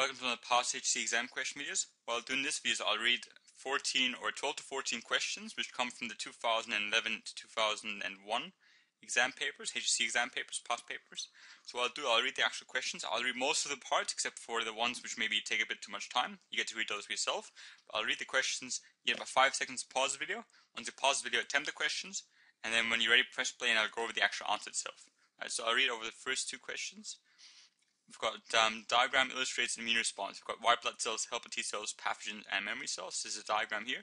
welcome to the past HSC exam question videos. While doing this videos, I'll read 14 or 12 to 14 questions which come from the 2011 to 2001 exam papers, HSC exam papers, past papers. So what I'll do, I'll read the actual questions. I'll read most of the parts except for the ones which maybe take a bit too much time. You get to read those yourself. But I'll read the questions. You have about 5 seconds to pause the video. Once you pause the video, attempt the questions. And then when you're ready, press play and I'll go over the actual answer itself. Right, so I'll read over the first two questions. We've got um, diagram illustrates immune response. We've got white blood cells, helper T cells, pathogens, and memory cells. This is a diagram here.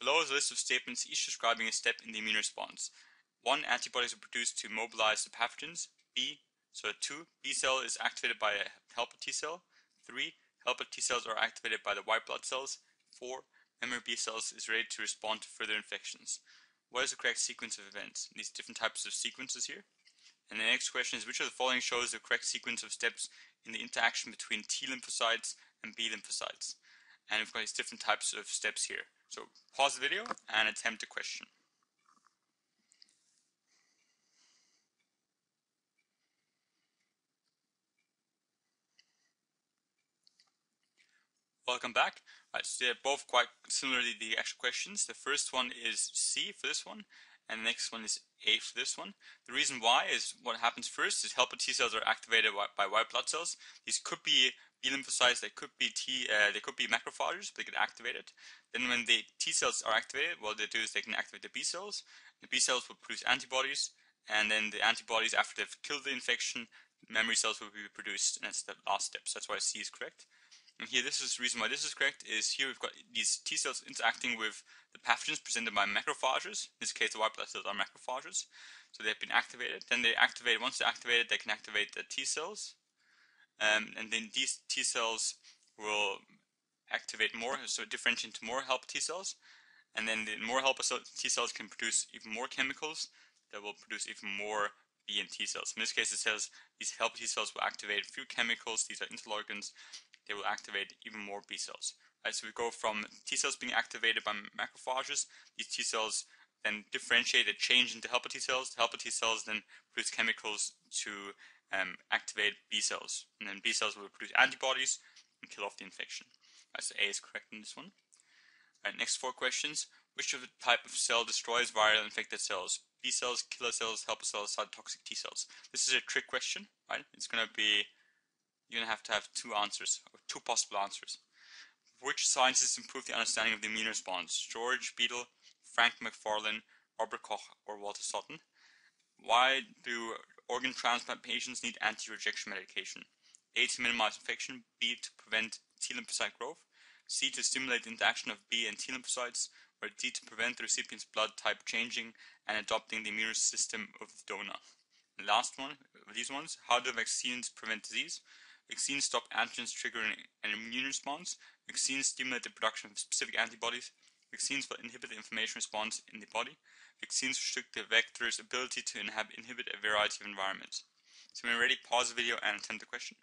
Below is a list of statements, each describing a step in the immune response. One, antibodies are produced to mobilize the pathogens. B, so two, B cell is activated by a helper T cell. Three, helper T cells are activated by the white blood cells. Four, memory B cells is ready to respond to further infections. What is the correct sequence of events? These different types of sequences here. And the next question is which of the following shows the correct sequence of steps in the interaction between T lymphocytes and B lymphocytes? And we've got these different types of steps here. So pause the video and attempt a question. Welcome back. Right, so they're both quite similarly the actual questions. The first one is C for this one, and the next one is A for this one. The reason why is what happens first is helper T cells are activated by white blood cells. These could be B lymphocytes, they could be T, uh, they could be macrophages, but they get activated. Then when the T cells are activated, what they do is they can activate the B cells. The B cells will produce antibodies, and then the antibodies, after they've killed the infection, memory cells will be produced, and that's the last step. So that's why C is correct. And here, this is the reason why this is correct, is here we've got these T cells interacting with the pathogens presented by macrophages. In this case, the white blood cells are macrophages. So they've been activated. Then they activate, once they're activated, they can activate the T cells. Um, and then these T cells will activate more, so differentiate into more helper T cells. And then the more helper T cells can produce even more chemicals that will produce even more B and T cells. In this case, it says these helper T cells will activate a few chemicals, these are interleukins, they will activate even more B cells. Right, so we go from T cells being activated by macrophages, these T cells then differentiate and change into helper T cells. The helper T cells then produce chemicals to um, activate B cells, and then B cells will produce antibodies and kill off the infection. Right, so A is correct in this one. Right, next four questions. Which of the type of cell destroys viral infected cells? B cells, killer cells, helper cells, cytotoxic T cells. This is a trick question, right? It's going to be you're going to have to have two answers, or two possible answers. Which scientists improved the understanding of the immune response? George Beadle, Frank Macfarlane, Robert Koch, or Walter Sutton? Why do organ transplant patients need anti-rejection medication? A. To minimize infection. B. To prevent T lymphocyte growth. C. To stimulate the interaction of B and T lymphocytes. Or D. To prevent the recipient's blood type changing and adopting the immune system of the donor. Last one, these ones, how do vaccines prevent disease? Vaccines stop antigens triggering an immune response. Vaccines stimulate the production of specific antibodies. Vaccines will inhibit the inflammation response in the body. Vaccines restrict the vector's ability to inhibit a variety of environments. So when you're ready, pause the video and attempt the question.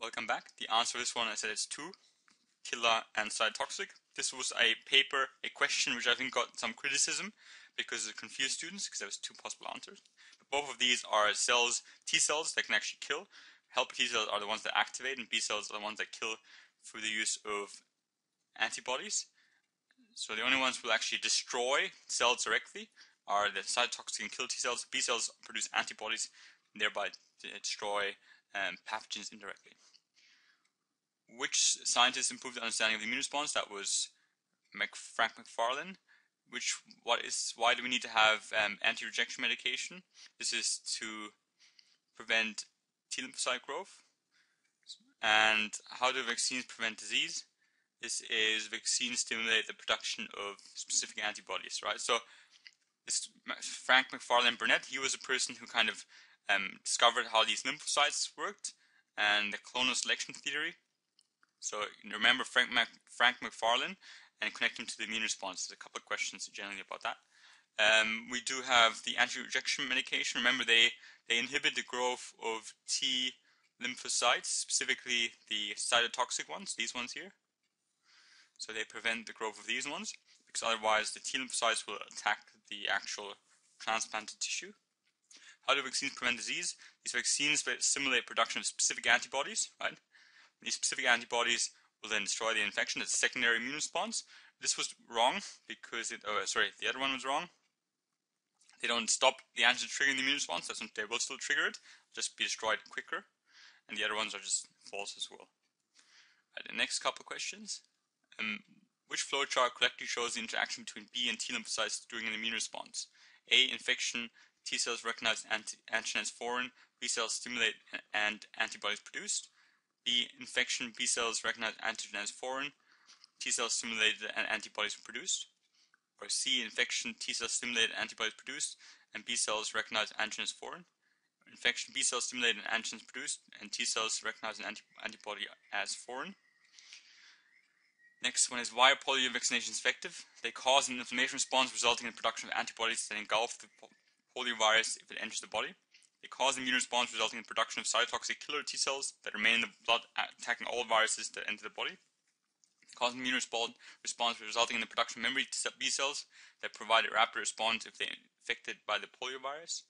Welcome back. The answer to this one, I said it's 2, killer and cytotoxic. This was a paper, a question which I think got some criticism because it confused students because there was two possible answers. But both of these are cells, T cells that can actually kill. Helper T cells are the ones that activate, and B cells are the ones that kill through the use of antibodies. So the only ones who will actually destroy cells directly are the cytotoxic and kill T cells. B cells produce antibodies, and thereby destroy um, pathogens indirectly. Which scientists improved the understanding of the immune response? That was Frank Macfarlane which what is why do we need to have um, anti-rejection medication? This is to prevent T lymphocyte growth. And how do vaccines prevent disease? This is vaccines stimulate the production of specific antibodies, right? So this Frank Macfarlane Burnet, he was a person who kind of um, discovered how these lymphocytes worked and the clonal selection theory. So remember Frank, Mac, Frank Macfarlane and connect them to the immune response. There's a couple of questions generally about that. Um, we do have the anti-rejection medication. Remember, they, they inhibit the growth of T lymphocytes, specifically the cytotoxic ones, these ones here. So they prevent the growth of these ones, because otherwise the T lymphocytes will attack the actual transplanted tissue. How do vaccines prevent disease? These vaccines simulate production of specific antibodies, right? These specific antibodies will then destroy the infection. A secondary immune response. This was wrong because it, oh, sorry, the other one was wrong. They don't stop the antigen triggering the immune response. That's they will still trigger it, just be destroyed quicker. And the other ones are just false as well. Right, the next couple questions. Um, which flowchart correctly shows the interaction between B and T lymphocytes during an immune response? A. Infection. T cells recognize anti antigen as foreign. B cells stimulate and antibodies produced. B. Infection. B cells recognize antigen as foreign. T cells stimulated and antibodies produced. Or C. Infection. T cells stimulated antibodies produced. And B cells recognize antigen as foreign. Infection. B cells stimulated and antigens produced. And T cells recognize an anti antibody as foreign. Next one is why are polio vaccinations effective? They cause an inflammation response resulting in production of antibodies that engulf the poliovirus if it enters the body. They cause immune response resulting in production of cytotoxic killer T cells that remain in the blood attacking all viruses that enter the body. They cause immune response resulting in the production of memory B cells that provide a rapid response if they are infected by the poliovirus.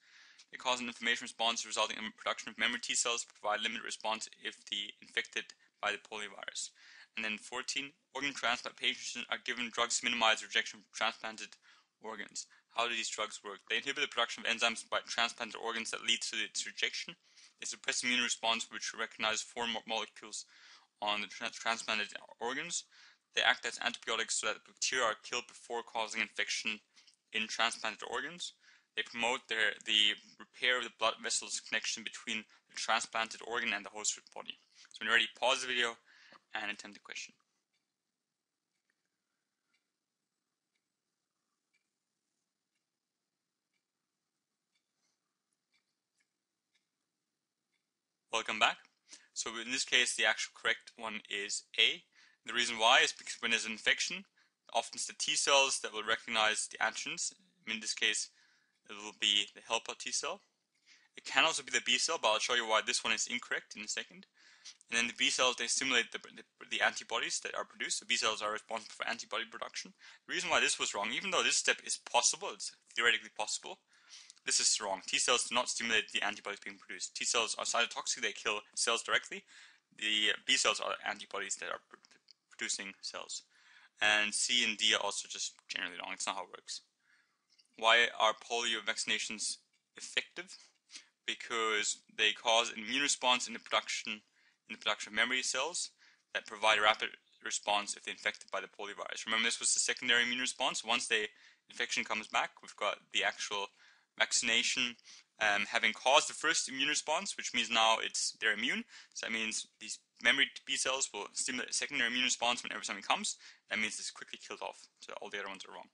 They cause an inflammation response resulting in production of memory T cells that provide limited response if the infected by the poliovirus. And then 14, organ transplant patients are given drugs to minimize rejection of transplanted organs. How do these drugs work? They inhibit the production of enzymes by transplanted organs that leads to its rejection. They suppress immune response, which recognize foreign molecules on the transplanted organs. They act as antibiotics so that bacteria are killed before causing infection in transplanted organs. They promote their, the repair of the blood vessels connection between the transplanted organ and the host body. So when you're ready, pause the video and attempt the question. Welcome back. So in this case, the actual correct one is A. The reason why is because when there's an infection, often it's the T cells that will recognize the antigens. In this case, it will be the helper T cell. It can also be the B cell, but I'll show you why this one is incorrect in a second. And then the B cells, they stimulate the, the, the, antibodies that are produced. The B cells are responsible for antibody production. The reason why this was wrong, even though this step is possible, it's theoretically possible, this is wrong. T cells do not stimulate the antibodies being produced. T cells are cytotoxic, they kill cells directly. The B cells are antibodies that are pr producing cells. And C and D are also just generally wrong. It's not how it works. Why are polio vaccinations effective? Because they cause an immune response in the production in the production of memory cells that provide a rapid response if they're infected by the poliovirus. Remember, this was the secondary immune response. Once the infection comes back, we've got the actual vaccination um, having caused the first immune response, which means now it's they're immune. So that means these memory B cells will stimulate a secondary immune response whenever something comes. That means it's quickly killed off. So all the other ones are wrong.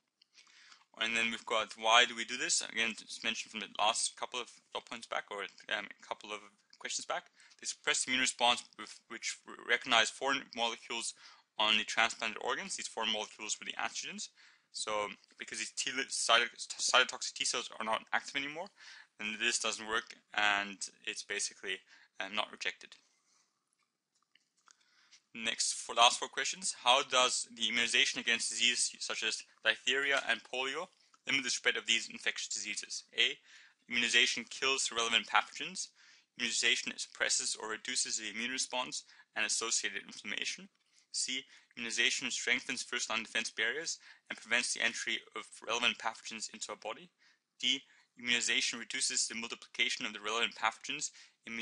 And then we've got why do we do this? Again, it's mentioned from the last couple of dot points back or um, a couple of questions back. They suppress immune response with, which recognize foreign molecules on the transplanted organs. These foreign molecules were the antigens. So because these cytotoxic T cells are not active anymore, then this doesn't work and it's basically uh, not rejected. Next, for last four questions, how does the immunization against diseases such as diphtheria and polio limit the spread of these infectious diseases? A. Immunization kills the relevant pathogens. Immunization suppresses or reduces the immune response and associated inflammation. C. Immunization strengthens first-line defense barriers and prevents the entry of relevant pathogens into our body. D. Immunization reduces the multiplication of the relevant pathogens in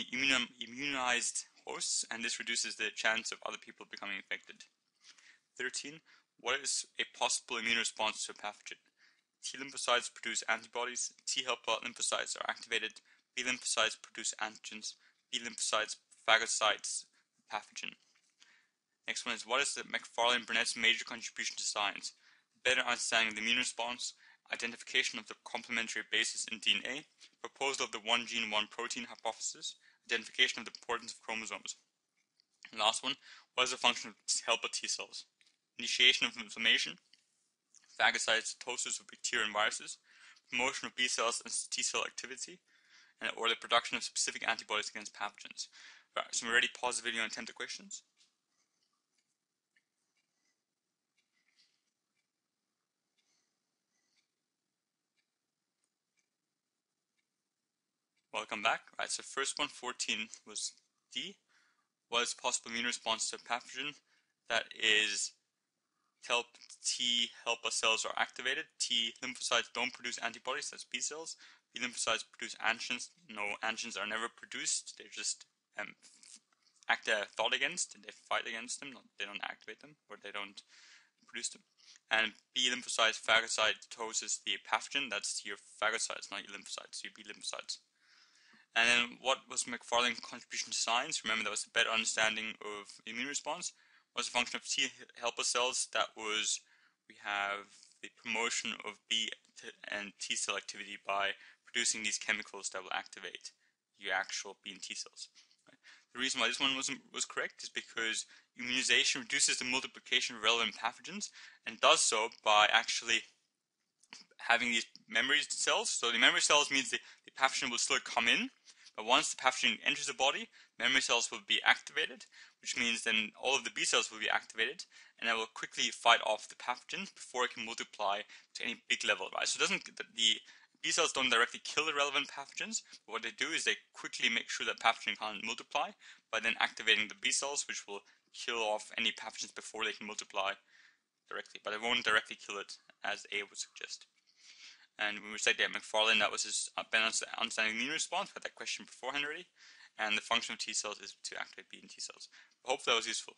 immunized hosts, and this reduces the chance of other people becoming infected. 13. What is a possible immune response to a pathogen? T lymphocytes produce antibodies, T helper lymphocytes are activated, B lymphocytes produce antigens, B lymphocytes phagocytes the pathogen. Next one is what is the Macfarlane Burnet's major contribution to science? Better understanding of the immune response, identification of the complementary bases in DNA, proposal of the one gene, one protein hypothesis, identification of the importance of chromosomes. And last one, what is the function of helper T cells? Initiation of inflammation, phagocytosis of bacteria and viruses, promotion of B cells and T cell activity, and or the production of specific antibodies against pathogens. Right, so we're ready to pause the video and attempt the questions. Welcome back. Right, so first one, 14, was D. Was possible immune response to a pathogen that is help T helper cells are activated. T lymphocytes don't produce antibodies, that's B cells. B lymphocytes produce antigens. No, antigens are never produced. They're just um, act uh, thought against. And they fight against them. Not, they don't activate them, or they don't produce them. And B lymphocytes phagocytoses the pathogen. That's your phagocytes, not your lymphocytes. Your B lymphocytes. And then what was Macfarlane's contribution to science? Remember, that was a better understanding of immune response. Was a function of T helper cells. That was we have the promotion of B and T cell activity by producing these chemicals that will activate your actual B and T cells. The reason why this one was was correct is because immunization reduces the multiplication of relevant pathogens and does so by actually having these memory cells. So the memory cells means the, the pathogen will still come in, but once the pathogen enters the body, memory cells will be activated, which means then all of the B cells will be activated, and it will quickly fight off the pathogen before it can multiply to any big level, right? So it doesn't the B cells don't directly kill the relevant pathogens, but what they do is they quickly make sure that pathogen can't multiply by then activating the B cells, which will kill off any pathogens before they can multiply directly, but it won't directly kill it as A would suggest. And when we said that Macfarlane, that was his uh, understanding immune response, we had that question beforehand already. And the function of T cells is to activate B and T cells. I hope that was useful.